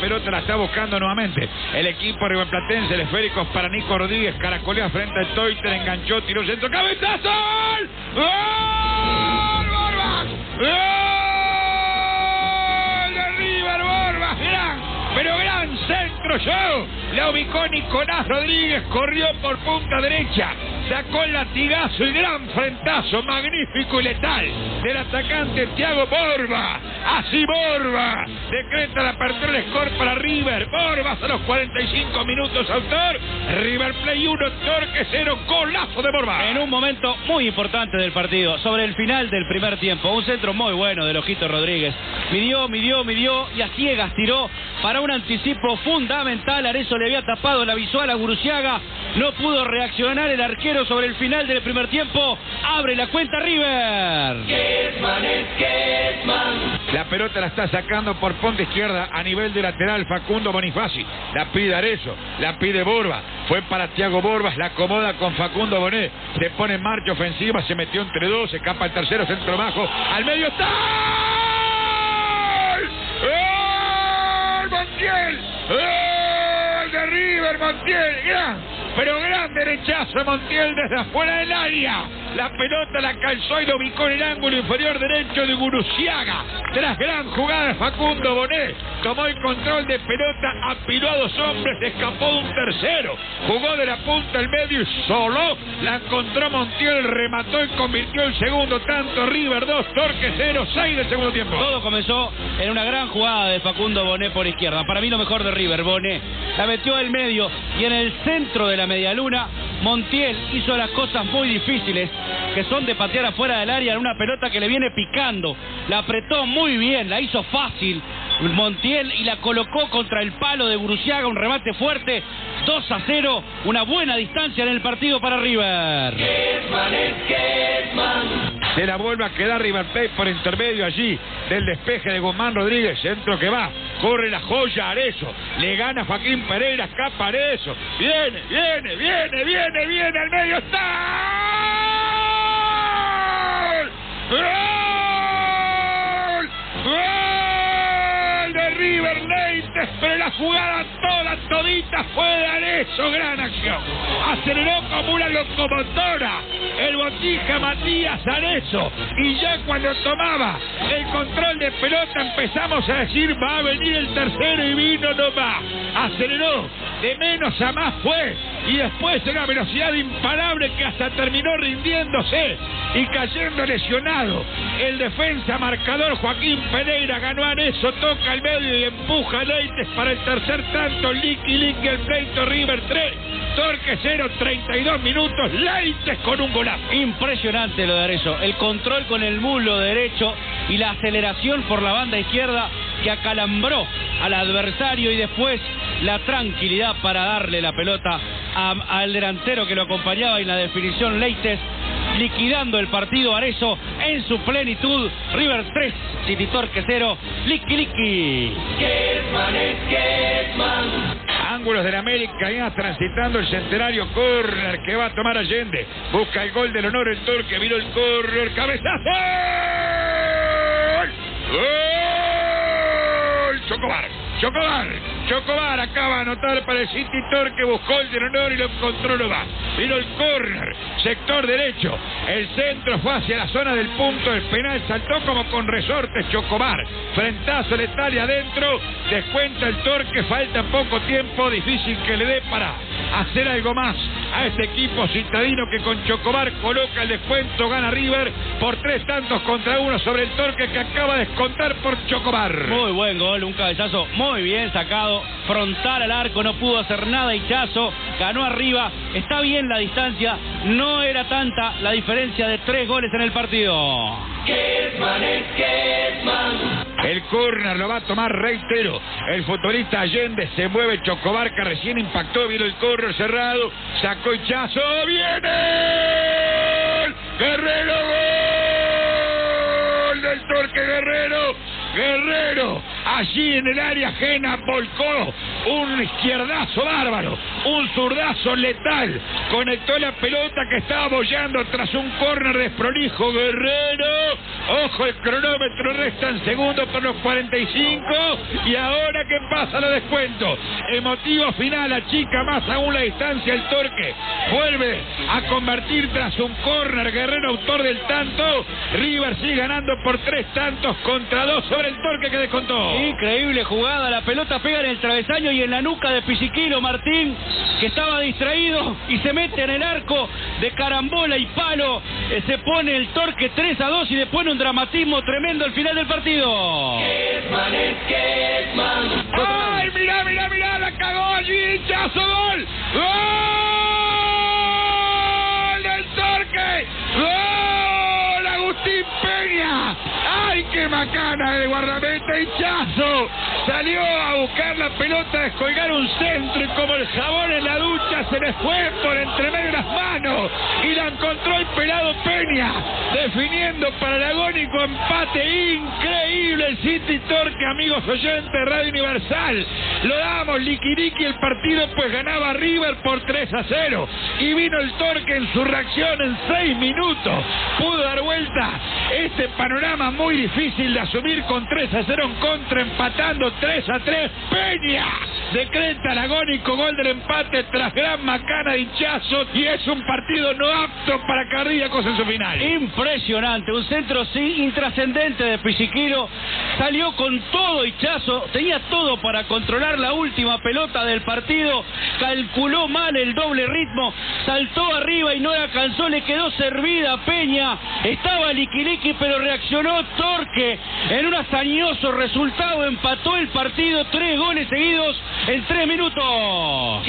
pelota la está buscando nuevamente. El equipo riverplatense, el esférico es para Nico Rodríguez. Caracolea frente al Toiter, enganchó, tiró centro. ¡Cabezazo! ¡Gol! ¡Borba! ¡Gol de River, Borba! ¡Gran! Pero gran centro yo. La ubicó Nicolás Rodríguez, corrió por punta derecha sacó el latigazo y gran frentazo magnífico y letal del atacante Thiago Borba. Así Borba decreta la apertura del score para River. Borba a los 45 minutos, autor. River Play 1, Torque 0, golazo de Borba. En un momento muy importante del partido, sobre el final del primer tiempo, un centro muy bueno del Ojito Rodríguez. Midió, midió, midió y a ciegas tiró para un anticipo fundamental. Arezo le había tapado la visual a Guruciaga. No pudo reaccionar el arquero sobre el final del primer tiempo. Abre la cuenta River. La pelota la está sacando por punta izquierda a nivel de lateral Facundo Bonifaci. La pide Arezo, la pide Borba. Fue para Tiago Borbas, la acomoda con Facundo Bonet. Se pone en marcha ofensiva, se metió entre dos, se escapa el tercero, centro bajo. Al medio está. ¡Gol! ¡Montiel! ¡Gol de River, Montiel! ¡Gran! pero gran derechazo Montiel desde afuera del área. La pelota la calzó y lo ubicó en el ángulo inferior derecho de Guruciaga. Tras gran jugada Facundo Bonet, tomó el control de pelota, apiló a dos hombres, escapó de un tercero. Jugó de la punta al medio y solo la encontró Montiel, remató y convirtió el segundo tanto. River 2, Torque 0, 6 del segundo tiempo. Todo comenzó en una gran jugada de Facundo Bonet por izquierda. Para mí lo mejor de River, Bonet. La metió al medio y en el centro de la medialuna, Montiel hizo las cosas muy difíciles, que son de patear afuera del área en una pelota que le viene picando. La apretó muy bien, la hizo fácil. Montiel y la colocó contra el palo de Buruciaga, un remate fuerte, 2 a 0, una buena distancia en el partido para River. Se la vuelve a quedar River Plate por intermedio allí del despeje de Guzmán Rodríguez, centro que va, corre la joya Arezo, le gana Joaquín Pereira, escapa Arezo, viene, viene, viene, viene, viene, al medio está. ¡Gol! ¡Gol! River Leites, pero la jugada toda, todita fue de Arezo, gran acción. Aceleró como una locomotora el botija Matías Arezo y ya cuando tomaba el control de pelota empezamos a decir va a venir el tercero y vino nomás. Aceleró, de menos a más fue y después en una velocidad imparable que hasta terminó rindiéndose y cayendo lesionado. El defensa marcador Joaquín Pereira ganó a eso, toca el medio y empuja Leites para el tercer tanto. Licky Licky el pleito River 3. Torque 0, 32 minutos. Leites con un golazo. Impresionante lo de Arezo. El control con el mulo derecho y la aceleración por la banda izquierda que acalambró al adversario y después la tranquilidad para darle la pelota al delantero que lo acompañaba en la definición Leites liquidando el partido Arezo en su plenitud. River 3, City Torque 0, Licky Licky. Ángulos del América ya transitando el centenario corner que va a tomar Allende. Busca el gol del honor el Torque, vino el corner, cabezazo. ¡Gol! Chocobar, Chocobar. Chocobar acaba de anotar para el City Torque, buscó el honor y lo encontró no va. Vino el córner, sector derecho. El centro fue hacia la zona del punto del penal, saltó como con resortes Chocobar. Frentazo letal y adentro, descuenta el Torque, falta poco tiempo, difícil que le dé para hacer algo más a este equipo citadino que con Chocobar coloca el descuento, gana River por tres tantos contra uno sobre el Torque que acaba de descontar por Chocobar. Muy buen gol, un cabezazo muy bien sacado, frontal al arco, no pudo hacer nada Hichazo, ganó arriba, está bien la distancia, no era tanta la diferencia de tres goles en el partido. El córner lo va a tomar, reitero. El futbolista Allende se mueve. Chocobarca recién impactó. Vino el córner cerrado. Sacó Hichazo. ¡Viene! ¡Guerrero! ¡Gol del Torque Guerrero! Allí en el área ajena, volcó un izquierdazo bárbaro, un zurdazo letal conectó la pelota que estaba bollando tras un córner desprolijo Guerrero. Ojo el cronómetro, restan segundos por los 45 y ahora qué pasa lo descuento. Emotivo final, achica más aún la distancia el Torque. Vuelve a convertir tras un córner Guerrero autor del tanto. River sigue ganando por tres tantos contra dos sobre el Torque que descontó. Increíble jugada, la pelota pega en el travesaño y en la nuca de Pisiquilo Martín, que estaba distraído y se mete en el arco de carambola y palo. Eh, se pone el torque 3 a 2 y le pone un dramatismo tremendo al final del partido. ¡Ay, mirá, mirá, mirá! ¡La cagó allí! ¡Hinchazo, gol! ¡Gol del Torque! ¡Gol! ¡Agustín Peña! ¡Ay, qué macana de guardameta! ¡Hinchazo! Salió a buscar la pelota, a descolgar un centro y como el jabón en la ducha se le fue por entre medio las manos y la encontró el pelado Peña definiendo para el agónico empate increíble City Torque amigos oyentes Radio Universal lo damos liquiriqui el partido pues ganaba River por 3 a 0 y vino el Torque en su reacción en 6 minutos. Pudo dar vuelta. Este panorama muy difícil de asumir con 3 a 0 en contra empatando 3 a 3 Peña decreta agónico gol del empate tras gran macana de hinchazo y es un partido no apto para cardíacos en su final. Impresionante, un centro sí intrascendente de Pisiquiro. Salió con todo hinchazo, tenía todo para controlar la última pelota del partido. Calculó mal el doble ritmo, saltó arriba y no le alcanzó, le quedó servida Peña. Estaba liquiliqui, pero reaccionó Torque. En un hazañoso resultado empató el partido, tres goles seguidos en tres minutos.